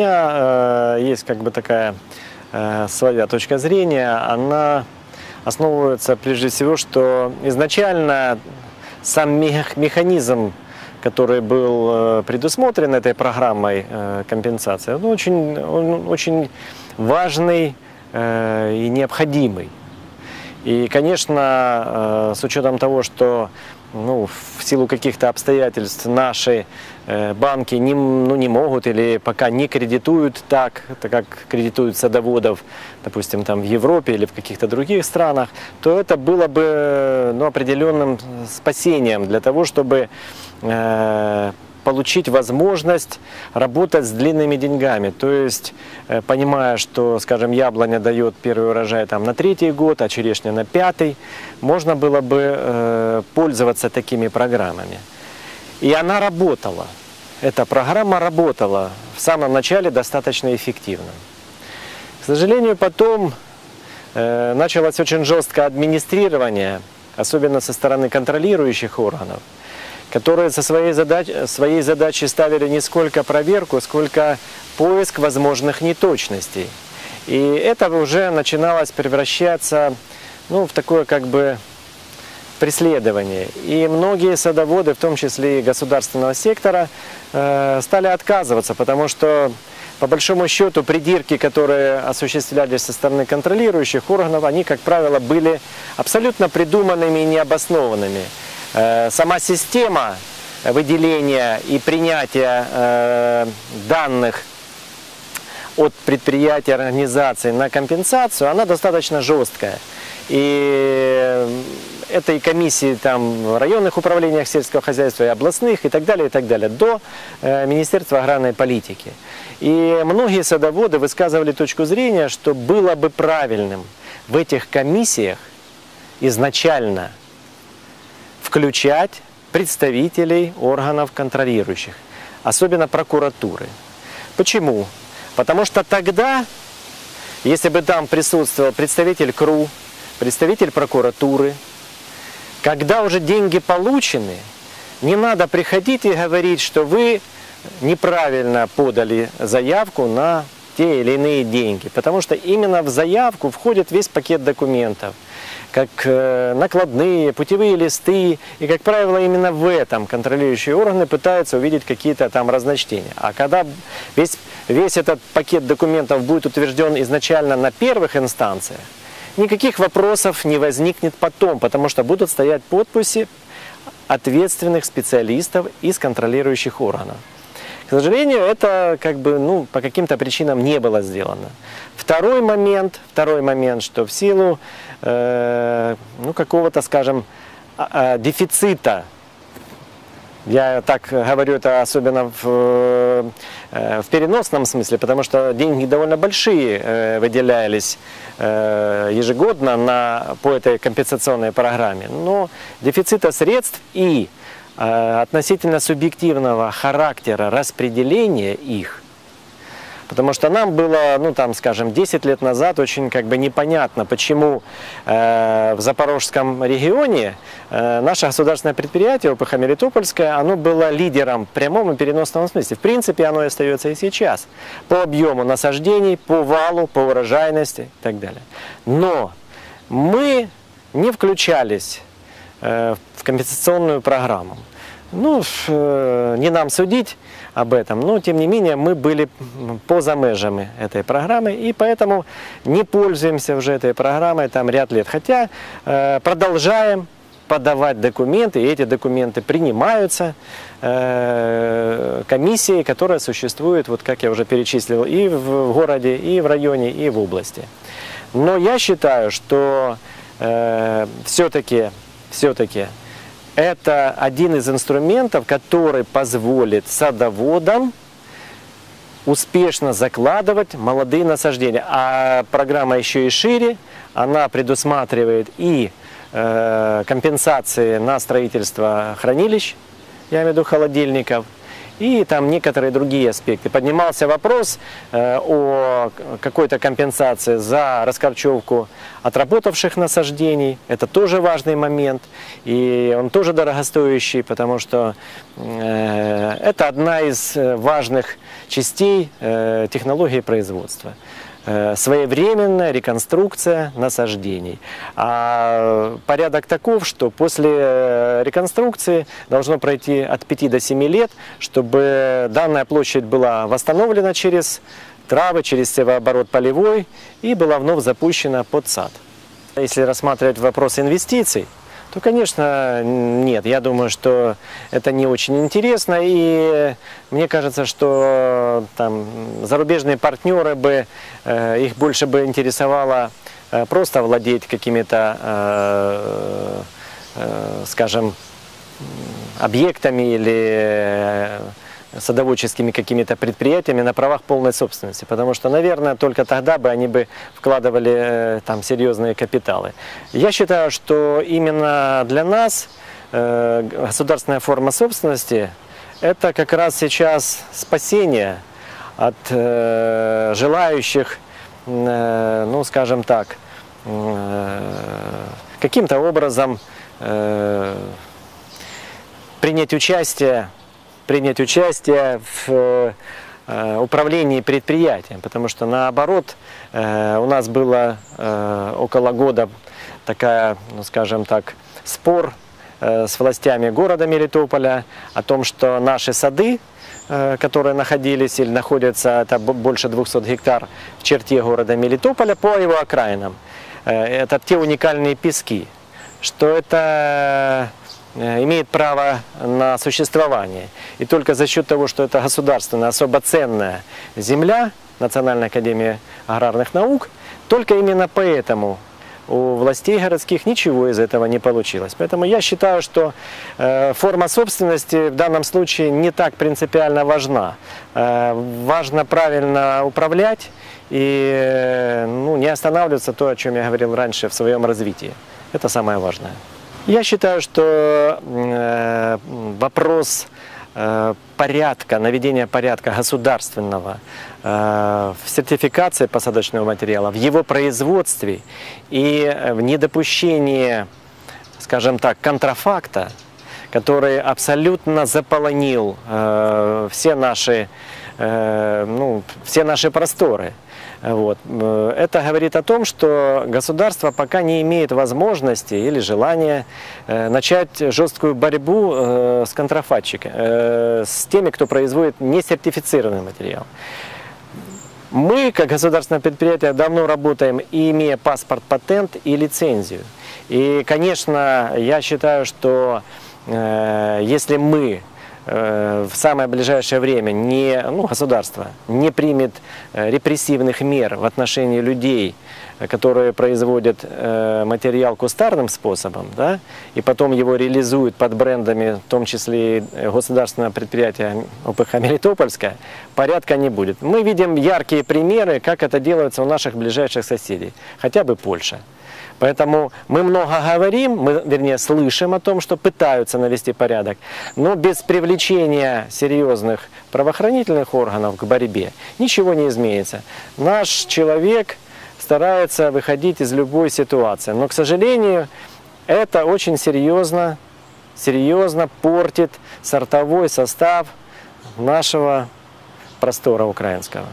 меня э, есть как бы такая э, своя точка зрения. Она основывается прежде всего, что изначально сам механизм, который был предусмотрен этой программой компенсации, он очень, он очень важный и необходимый. И, конечно, с учетом того, что ну, в силу каких-то обстоятельств наши э, банки не, ну, не могут или пока не кредитуют так, так как кредитуют садоводов, допустим, там в Европе или в каких-то других странах, то это было бы ну, определенным спасением для того, чтобы э, получить возможность работать с длинными деньгами. То есть, э, понимая, что, скажем, яблоня дает первый урожай там, на третий год, а черешня на пятый, можно было бы э, пользоваться такими программами. И она работала. Эта программа работала в самом начале достаточно эффективно. К сожалению, потом э, началось очень жесткое администрирование, особенно со стороны контролирующих органов которые со своей, задач, своей задачей ставили не сколько проверку, сколько поиск возможных неточностей. И это уже начиналось превращаться ну, в такое как бы преследование. И многие садоводы, в том числе и государственного сектора, э, стали отказываться, потому что по большому счету придирки, которые осуществлялись со стороны контролирующих органов, они, как правило, были абсолютно придуманными и необоснованными. Э, сама система выделения и принятия э, данных от предприятия, организации на компенсацию, она достаточно жесткая. И этой комиссии там, в районных управлениях сельского хозяйства и областных и так далее, и так далее, до э, Министерства аграрной политики. И многие садоводы высказывали точку зрения, что было бы правильным в этих комиссиях изначально включать представителей органов контролирующих, особенно прокуратуры. Почему? Потому что тогда, если бы там присутствовал представитель КРУ, представитель прокуратуры, когда уже деньги получены, не надо приходить и говорить, что вы неправильно подали заявку на те или иные деньги. Потому что именно в заявку входит весь пакет документов – как э, накладные, путевые листы. И, как правило, именно в этом контролирующие органы пытаются увидеть какие-то там разночтения. А когда весь, весь этот пакет документов будет утвержден изначально на первых инстанциях, никаких вопросов не возникнет потом, потому что будут стоять подписи ответственных специалистов из контролирующих органов. К сожалению, это как бы, ну, по каким-то причинам не было сделано. Второй момент, второй момент, что в силу э, ну, какого-то, скажем, э, дефицита я так говорю это особенно в, э, в переносном смысле, потому что деньги довольно большие э, выделялись э, ежегодно на, по этой компенсационной программе. Но дефицита средств и относительно субъективного характера распределения их, потому что нам было, ну там, скажем, 10 лет назад очень как бы непонятно, почему э, в Запорожском регионе э, наше государственное предприятие ОПХ Мелитопольское, оно было лидером в прямом и переносном смысле. В принципе, оно и остается и сейчас. По объему насаждений, по валу, по урожайности и так далее. Но мы не включались э, в компенсационную программу. Ну, э, не нам судить об этом, но тем не менее мы были поза межами этой программы и поэтому не пользуемся уже этой программой там ряд лет. Хотя э, продолжаем подавать документы, и эти документы принимаются э, комиссией, которая существует, вот как я уже перечислил, и в городе, и в районе, и в области. Но я считаю, что все-таки все-таки это один из инструментов, который позволит садоводам успешно закладывать молодые насаждения. А программа еще и шире, она предусматривает и э, компенсации на строительство хранилищ, я имею в виду холодильников, и там некоторые другие аспекты. Поднимался вопрос э, о какой-то компенсации за раскорчевку отработавших насаждений. Это тоже важный момент, и он тоже дорогостоящий, потому что э, это одна из важных частей э, технологии производства. Э, своевременная реконструкция насаждений. А порядок таков, что после э, реконструкции должно пройти от 5 до 7 лет, чтобы данная площадь была восстановлена через травы, через севооборот полевой и была вновь запущена под сад. Если рассматривать вопрос инвестиций, то, конечно, нет. Я думаю, что это не очень интересно. И мне кажется, что там зарубежные партнеры бы, э, их больше бы интересовало э, просто владеть какими-то, э, скажем, объектами или садоводческими какими-то предприятиями на правах полной собственности. Потому что, наверное, только тогда бы они бы вкладывали э, там серьезные капиталы. Я считаю, что именно для нас э, государственная форма собственности это как раз сейчас спасение от э, желающих, ну скажем так, каким-то образом принять участие принять участие в э, управлении предприятием, потому что наоборот э, у нас было э, около года такая, ну, скажем так, спор с властями города Мелитополя о том, что наши сады, которые находились или находятся, это больше 200 гектар в черте города Мелитополя по его окраинам, это те уникальные пески, что это имеет право на существование. И только за счет того, что это государственная, особо ценная земля, Национальная академия аграрных наук, только именно поэтому у властей городских ничего из этого не получилось. Поэтому я считаю, что э, форма собственности в данном случае не так принципиально важна. Э, важно правильно управлять и э, ну, не останавливаться то, о чем я говорил раньше в своем развитии. Это самое важное. Я считаю, что э, вопрос э, порядка, наведения порядка государственного э, в сертификации посадочного материала, в его производстве и в недопущении, скажем так, контрафакта, который абсолютно заполонил все наши, ну, все наши просторы. Вот. Э, это говорит о том, что государство пока не имеет возможности или желания э, начать жесткую борьбу э, с контрафактчиками, с теми, кто производит несертифицированный материал. Мы, как государственное предприятие, давно работаем, имея паспорт, патент и лицензию. И, конечно, я считаю, что э, если мы в самое ближайшее время не, ну, государство не примет э, репрессивных мер в отношении людей, которые производят э, материал кустарным способом, да, и потом его реализуют под брендами, в том числе и государственного предприятия ОПХ Мелитопольская, порядка не будет. Мы видим яркие примеры, как это делается у наших ближайших соседей, хотя бы Польша. Поэтому мы много говорим, мы, вернее, слышим о том, что пытаются навести порядок, но без привлечения серьезных правоохранительных органов к борьбе ничего не изменится. Наш человек старается выходить из любой ситуации, но, к сожалению, это очень серьезно, серьезно портит сортовой состав нашего простора украинского.